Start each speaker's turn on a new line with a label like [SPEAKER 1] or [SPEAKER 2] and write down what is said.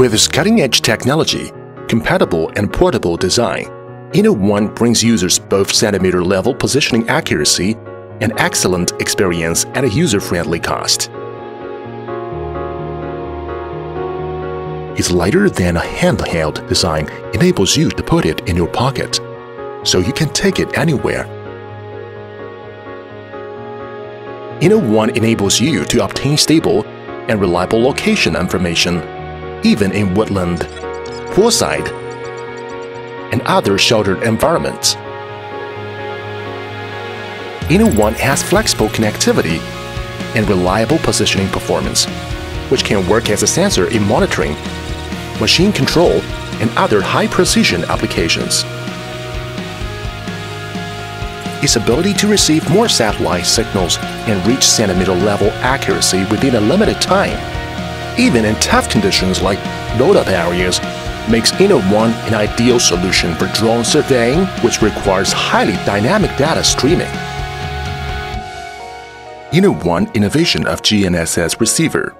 [SPEAKER 1] With its cutting-edge technology, compatible and portable design, inno 1 brings users both centimeter-level positioning accuracy and excellent experience at a user-friendly cost. Its lighter than a handheld design enables you to put it in your pocket, so you can take it anywhere. inno 1 enables you to obtain stable and reliable location information, even in woodland, poolside, and other sheltered environments. inno 1 has flexible connectivity and reliable positioning performance, which can work as a sensor in monitoring machine control, and other high-precision applications. Its ability to receive more satellite signals and reach centimeter-level accuracy within a limited time, even in tough conditions like load-up areas, makes inno 1 an ideal solution for drone surveying, which requires highly dynamic data streaming. inno 1 innovation of GNSS receiver